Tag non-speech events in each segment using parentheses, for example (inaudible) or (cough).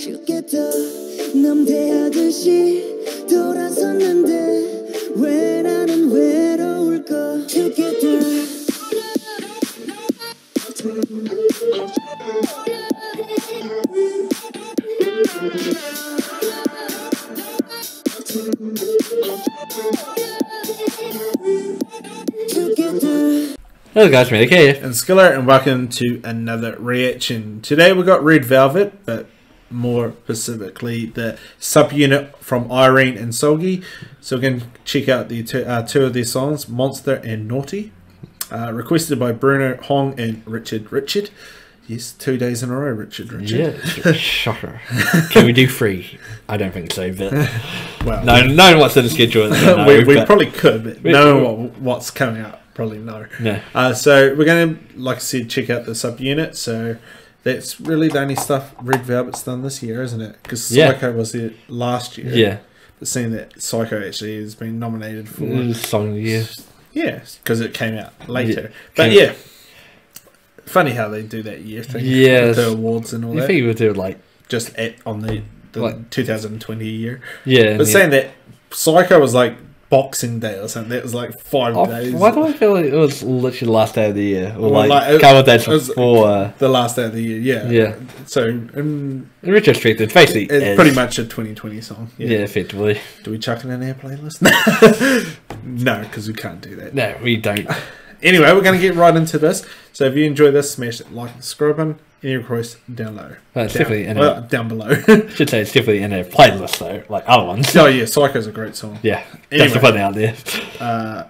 죽겠다 남대하듯이 돌아섰는데 왜 나는 외로울까 죽겠다 죽겠다 Hello guys, Medic here. and Skiller, and welcome to another reaction. Today we got Red Velvet, but more specifically the subunit from Irene and Seulgi. So we can check out the two, uh, two of their songs, Monster and Naughty, uh, requested by Bruno Hong and Richard Richard. Yes, two days in a row, Richard Richard. Yeah, shocker. Can we do three? I don't think so, but (laughs) Well, no, no one wants to the schedule. (laughs) No, we, we probably could, but We- knowing what, what's coming up, probably no. no. Uh, so we're going to, like I said, check out the subunit. So that's really the only stuff Red Velvet's done this year, isn't it? Because Yeah. Psycho was there last year. Yeah, But seeing that Psycho actually has been nominated for, Mm, song of the year. yeah, because it came out later. Yeah. But yeah, funny how they do that year thing. With the awards and all You that. think you would do like Just at on the, the Like- 2020 year. yeah? But yeah. saying that Psycho was like Boxing Day or something. It was like five Oh, days. why do I feel like it was literally the last day of the year, or Well, like, like, a it- couple days before? Uh, the last day of the year, yeah. Yeah. So um, in retrospect, it's basically it's is. pretty much a 2020 song. yeah. Yeah. effectively. Do we chuck it in our playlist? (laughs) no, because we can't do that. No, we don't. (laughs) Anyway, we're going to get right into this. So if you enjoy this, smash that like and subscribe button. Any requests down low. Well, it's down, definitely in well, down below. (laughs) Should say it's definitely in a playlist though, like other ones. oh yeah, Psycho's a great song. Yeah, Anyway. just to put it out there. Uh,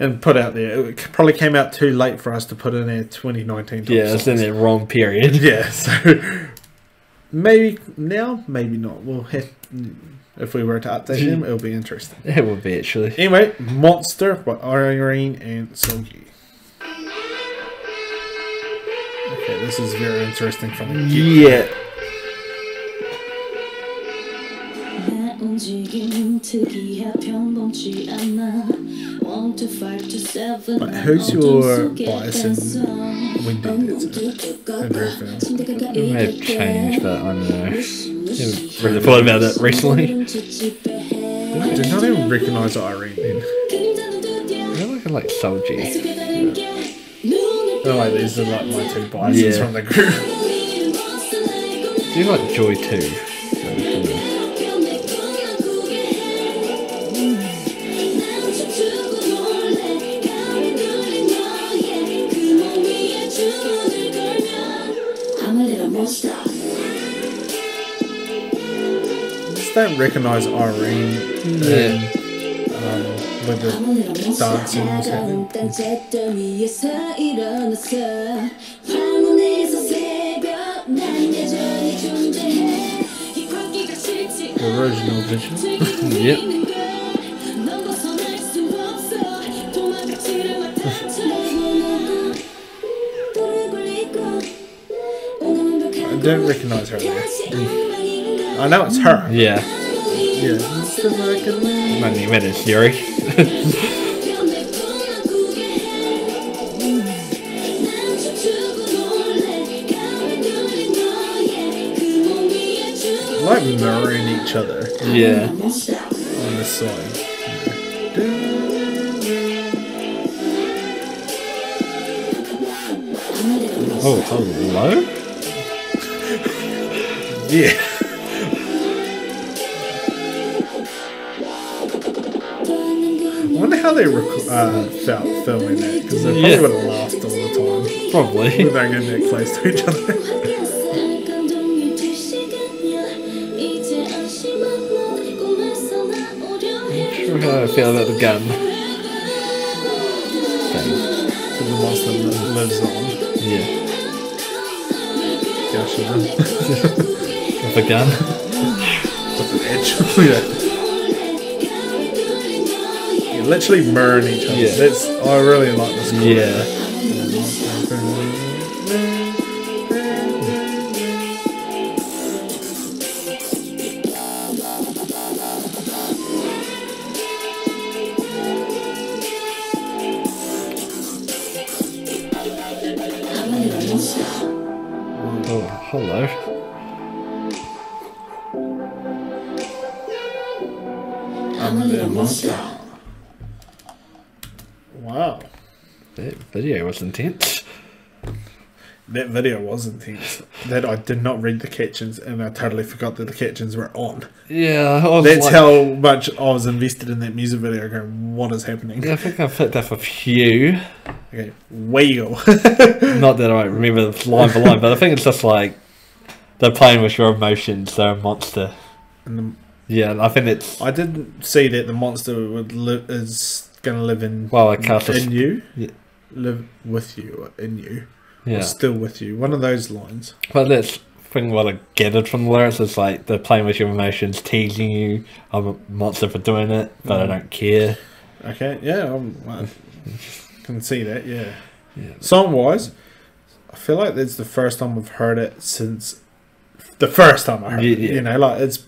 and put out there. It probably came out too late for us to put in our 2019 top Yeah, it's in the wrong period. (laughs) Yeah, so maybe now, maybe not. We'll have, if we were to update them, it'll be interesting. It would be actually. Anyway, Monster by Irene and Seulgi. Okay, this is very interesting from the Yeah. But who's your bias in Windows? It may have changed, but I don't know. I've really thought about that recently. (laughs) I Did not even recognise Irene then. I feel like I like Seulgi. Oh, wait, these are like my two biases Yeah. from the group. Do (laughs) you like Joy too? I'm a little monster. just don't recognise Irene Yeah. Um, with the dogs. The original vision. (laughs) yep. I don't recognize her. I know it's her. Yeah. Yeah. My name is Yuri. Like mirroring each other Yeah. on oh, the side. Oh, hello? Yeah. How they rec- uh, felt filming that because they probably Yeah. would have laughed all the time Probably. (laughs) without getting that close to each other. How I feel about the gun. the monster li- lives on. Yeah. Gosh. (laughs) With a gun. (laughs) with an edge. yeah. They literally burn each other. Yeah. That's I really like this. Chord. Yeah. Oh, hello. I'm a monster. Video was intense. That video was intense. That I did not read the captions and I totally forgot that the captions were on. Yeah, That's like, how much I was invested in that music video going, what is happening? I think I picked up a few. Okay, wheel. (laughs) Not that I remember line for line, but I think it's just like they're playing with your emotions. They're a monster. and Yeah, I think it's I didn't see that the monster would li- is going to live in, well, I cast a, in you. Yeah. Live with you, in you. Or yeah. still with you. One of those lines. But that's thing what I gathered from the lyrics is like they're playing with your emotions, teasing you. I'm a monster for doing it, but I mm. don't care. Okay, yeah, I'm, I (laughs) can see that, yeah. Yeah. Song wise, I feel like that's the first time I've heard it since the first time I heard Yeah, it. yeah. You know, like it's,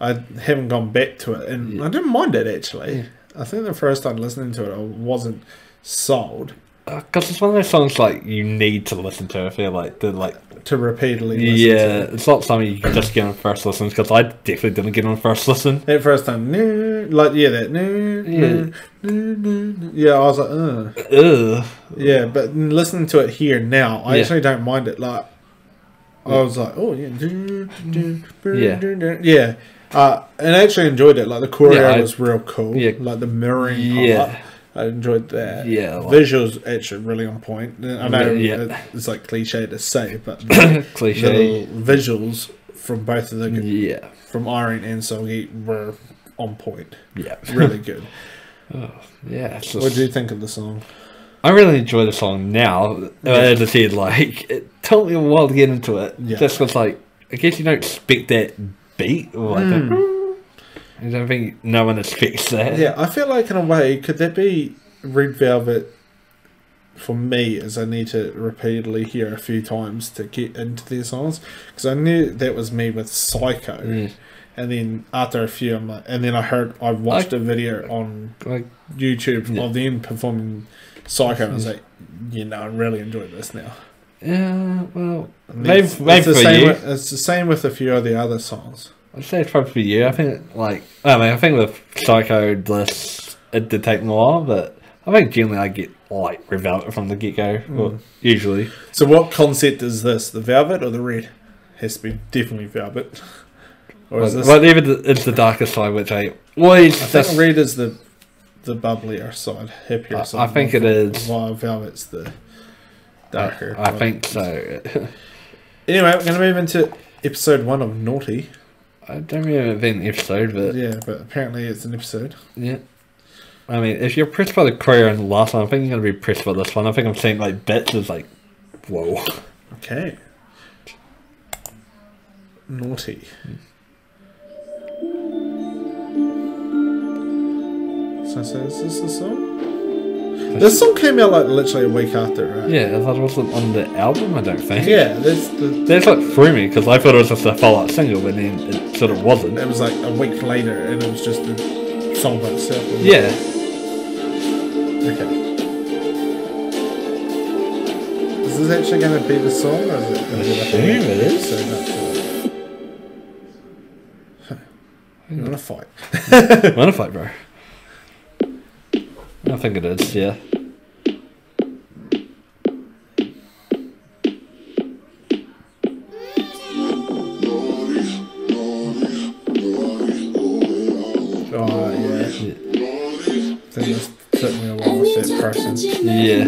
I haven't gone back to it, and. I didn't mind it actually. I think the first time listening to it, I wasn't sold Because it's one of those songs like you need to listen to. I feel like they're like to repeatedly listen yeah, to. it's not something you can just get on first listen. Because I definitely didn't get on first listen. That first time, "No," like yeah, that no, no, no, no, yeah, I was like, Ugh. Ugh. yeah, but listening to it here now, I Yeah. actually don't mind it. Like, I was like, oh yeah, Yeah. yeah, uh, and I actually enjoyed it. Like the choreo Yeah, I- was real cool. Yeah. like the mirroring Yeah. part, I enjoyed that. Yeah, like- visuals actually really on point. I know Yeah. it's like cliche to say, but (coughs) the Cliche. visuals from both of the Yeah. from Irene and Seulgi were on point. Yeah. Really (laughs) good. Yeah. It's what do you think of the song? I really enjoy the song now. Uh, As I said, like it took me a while to get into it. Yeah. Just because, like, I guess you don't expect that beat or like. A- I don't think no one expects that. Yeah, I feel like in a way, could that be Red Velvet for me? As I need to repeatedly hear a few times to get into their songs because I knew that was me with Psycho, Yeah. and then after a few, I'm like, and then I heard I watched I- a video on Like, YouTube Yeah. of them performing Psycho, and I was like, you know, I really enjoyed this now. yeah, well, it's- the same. With, it's the same with a few of the other songs. I'd say it's probably for you. I think, like, I mean, I think with Psycho, this, it did take me a while, but I think generally I get, like, Red Velvet from the get go, Mm. usually. So, what concept is this? The Velvet or the Red? Has to be definitely Velvet. Or is But, this? but even the, it's the darker side, which I always I think red is the the bubblier side, happier I- side. I think it is. While velvet's the darker. I think so. Anyway, we're going to move into episode one of Naughty. I don't remember it being an episode, but yeah. But apparently it's an episode. Yeah. I mean, if you're pressed by the career and the last one, I think you're going to be pressed by this one. I think I'm seeing, like, bits is like, whoa. Okay. Naughty. So, so is this the song? This song came out like literally a week after, right? Yeah, that wasn't on the album, I don't think. Yeah, that's the. That's what threw me because I thought it was just a follow-up single, but then it sort of wasn't. It was like a week later, and it was just the song by itself. Yeah, Okay. Is this actually going to be the song, or is it going to be like assume it is. So that's (laughs) huh. You want to fight? wanna fight, bro? I think it is. Yeah. I think this took me a while with that person. Yeah.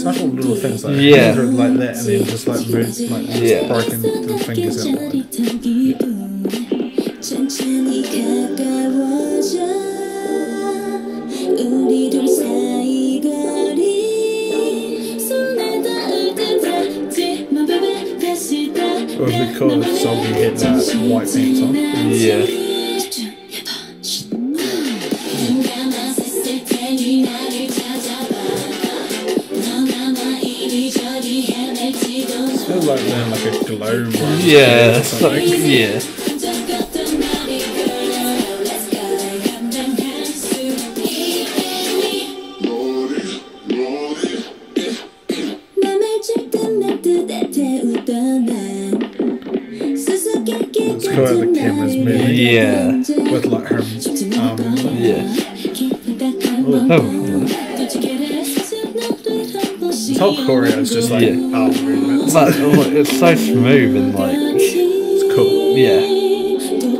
Subtle little things like Yeah. like that, and then just like moves, like Yeah. broken the fingers out. Like. was because Seulgi had that white pants on. Yeah. Still like wearing like a glow one. Yeah, like, yeah how the camera's moving. Yeah. With like her arms. Yeah. Oh, This whole choreo is just like Yeah. arm movements. but look, it's so smooth and like, It's cool. yeah.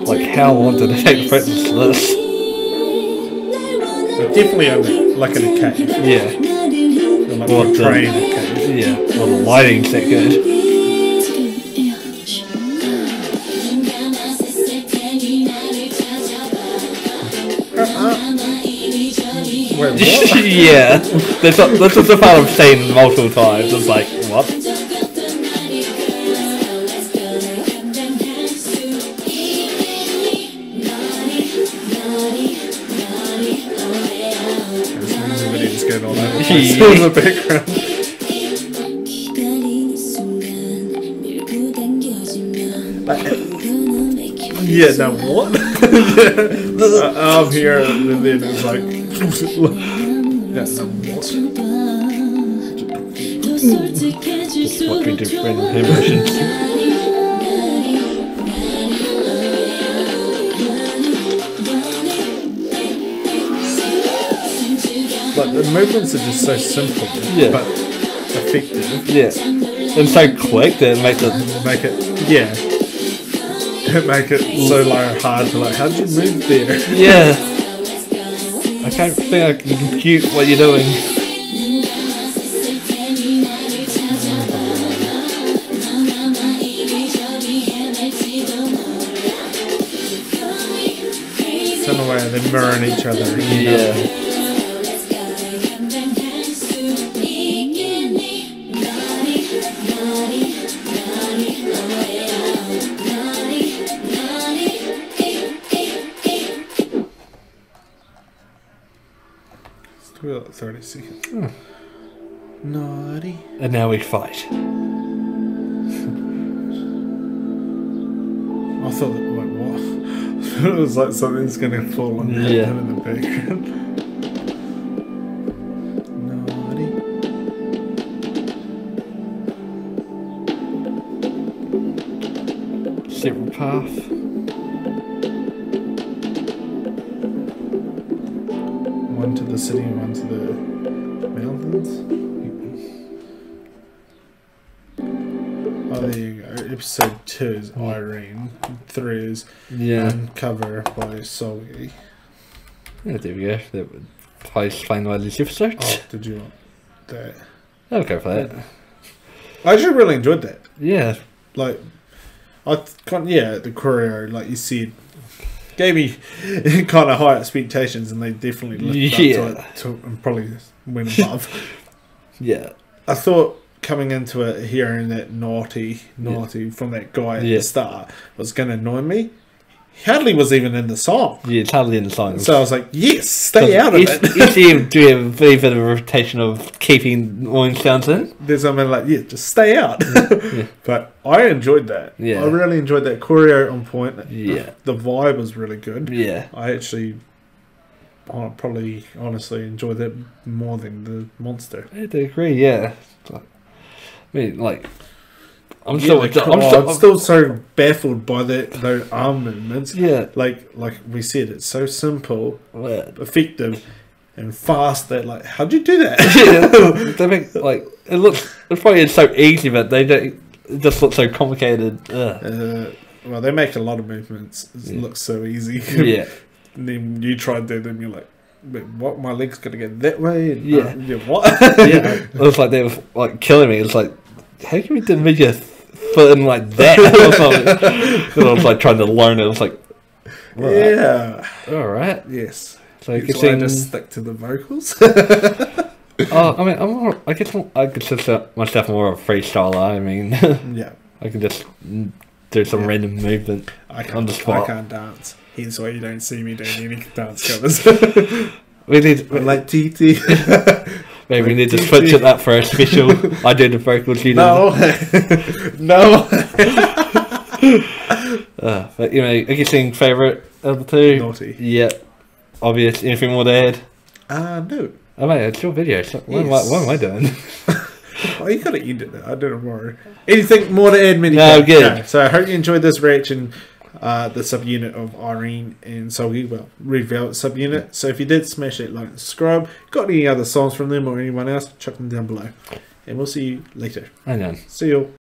Like, how long did it take to practice this? But definitely only like in a cave. Yeah. Like What a the- train in. Yeah. Well, the lighting's that good. (laughs) Wait, what? yeah. This, this is the part I've seen multiple times. It's like, what? This music video's going the place Yeah. in the background. (laughs) Yeah, now what? (laughs) I- I'm here and then it's like. Yeah, now what? What we do for random hand motions. Like the movements are just so simple, Yeah. but effective. Yeah. And so quick that it makes it. Make it, yeah. It make it so like hard to like. How do you move there? Yeah. (laughs) I can't think I can compute what you're doing. So in a way they're mirroring each other. you know? 30 seconds. Hmm. Naughty. And now we fight. I thought that, like, what? I thought (laughs) it was like something's gonna fall on Yeah. him in the background. Naughty. Separate path. City and one to the mountains. Oh, there you go. Episode two is Irene. Three is Yeah. Uncover by Seulgi. Yeah, there we go. That would explain why this episode. Oh, did you want that? I'll go for that. I actually really enjoyed that. Yeah. Like, I kind yeah, the choreo, like you said, gave me (laughs) kind of high expectations, and they definitely lived Yeah. up to it, to, and probably went above. (laughs) Yeah. I thought coming into it, hearing that naughty, naughty from that guy at Yeah. the start was going to annoy me. Hardly was even in the song, Yeah, it's hardly in the song. so I was like, "Yes, stay out of it." SM do have a bit of a reputation of keeping orange sounds in. There's something like, "Yeah, just stay out." (laughs) But I enjoyed that. Yeah. I really enjoyed that choreo on point. Yeah. the vibe was really good. Yeah. I actually, I probably honestly enjoyed that more than the monster. I agree, yeah. I mean, like, I'm Yeah, still, the- I'm, still, I'm still so baffled by that those arm movements. yeah. Like like we said, it's so simple, Yeah. effective, and fast. That like, how'd you do that? (laughs) yeah, (laughs) they make like it looks. It's probably so easy, but they don't. It just looks so complicated. Uh, well, they make a lot of movements. It Yeah. looks so easy. (laughs) Yeah, and then you try to do them, you're like, what? My leg's gonna get that way? And, Yeah. uh, yeah. What? yeah. It was like they were like killing me. It's like, how can we do move in like that? or something? 'Cause I was like trying to learn it. I was like, right, yeah. all right. Yes. So you can sing. just stick to the vocals. (laughs) Oh, I mean, I'm more, I guess I consider myself more of a freestyler. I mean, (laughs) yeah. I can just do some Yeah. random movement. I can't, the I can't dance. Hence why you don't see me doing any (laughs) dance covers. We did, I'm like TT. Maybe we need to switch it up for a special. I do the vocals. You do no. (laughs) no. Uh, (laughs) but you know, I guess in favourite of the two. Naughty. Yeah. Obvious. Anything more to add? Uh, no. Oh mate, it's your video. So what, am I, Yes. what am I doing? (laughs) Oh, you gotta end it. I don't know. Anything more to add, Mini? No, good. So I hope you enjoyed this reaction. Uh, the subunit of Irene and Seulgi, well, Red Velvet subunit. So if you did, smash that like and subscribe. Got any other songs from them or anyone else, chuck them down below. And we'll see you later. Hang on. See you.